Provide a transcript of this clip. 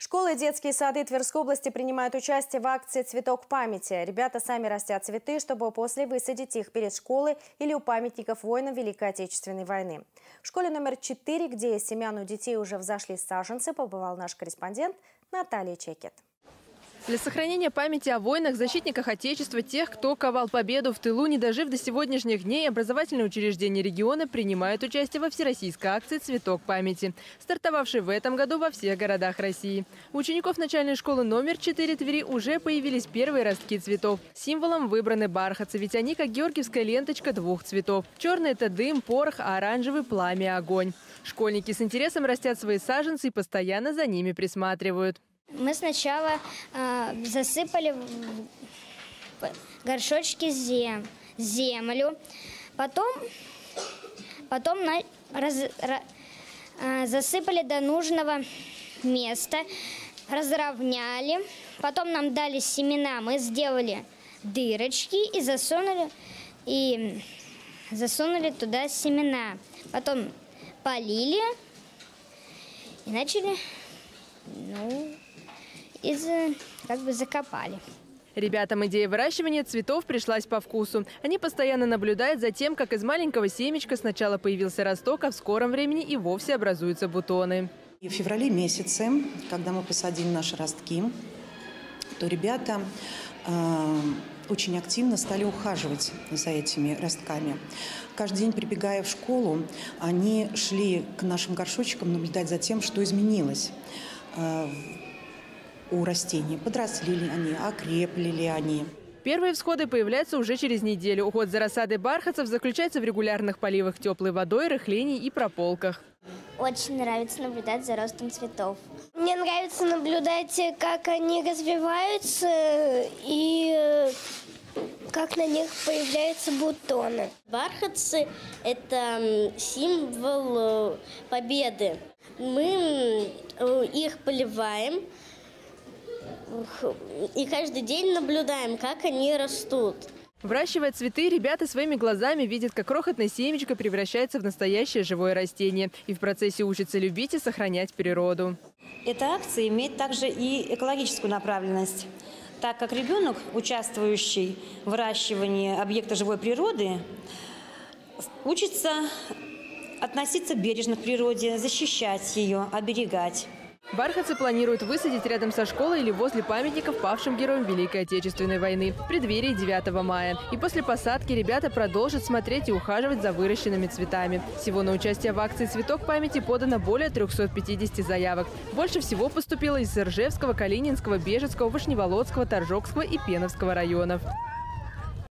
Школы и детские сады Тверской области принимают участие в акции «Цветок памяти». Ребята сами растят цветы, чтобы после высадить их перед школой или у памятников воинам Великой Отечественной войны. В школе номер 4, где семян у детей уже взошли саженцы, побывал наш корреспондент Наталья Чекет. Для сохранения памяти о войнах, защитниках Отечества, тех, кто ковал победу в тылу, не дожив до сегодняшних дней, образовательные учреждения региона принимают участие во всероссийской акции «Цветок памяти», стартовавшей в этом году во всех городах России. У учеников начальной школы номер 4 Твери уже появились первые ростки цветов. Символом выбраны бархатцы, ведь они как георгиевская ленточка двух цветов. Черный – это дым, порох, а оранжевый – пламя, огонь. Школьники с интересом растят свои саженцы и постоянно за ними присматривают. Мы сначала э, засыпали горшочки зем, землю, потом, потом на, раз, ra, э, засыпали до нужного места, разровняли, потом нам дали семена, мы сделали дырочки и засунули, и засунули туда семена. Потом полили и начали, ну, и за, как бы закопали. Ребятам идея выращивания цветов пришлась по вкусу. Они постоянно наблюдают за тем, как из маленького семечка сначала появился росток, а в скором времени и вовсе образуются бутоны. И в феврале месяце, когда мы посадили наши ростки, то ребята э, очень активно стали ухаживать за этими ростками. Каждый день, прибегая в школу, они шли к нашим горшочкам наблюдать за тем, что изменилось э, у растений. Подросли ли они, окрепли ли они. Первые всходы появляются уже через неделю. Уход за рассадой бархатцев заключается в регулярных поливах теплой водой, рыхлении и прополках. Очень нравится наблюдать за ростом цветов. Мне нравится наблюдать, как они развиваются и э, как на них появляются бутоны. Бархатцы – это символ э, победы. Мы э, их поливаем, и каждый день наблюдаем, как они растут. Выращивая цветы, ребята своими глазами видят, как крохотное семечко превращается в настоящее живое растение. И в процессе учатся любить и сохранять природу. Эта акция имеет также и экологическую направленность так как ребенок, участвующий в выращивании объекта живой природы, учится относиться бережно к природе, защищать ее, оберегать. Бархатцы планируют высадить рядом со школой или возле памятников павшим героям Великой Отечественной войны в преддверии 9 мая. И после посадки ребята продолжат смотреть и ухаживать за выращенными цветами. Всего на участие в акции «Цветок памяти» подано более 350 заявок. Больше всего поступило из Ржевского, Калининского, Бежецкого, Вышневолодского, Торжокского и Пеновского районов.